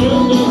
Sendo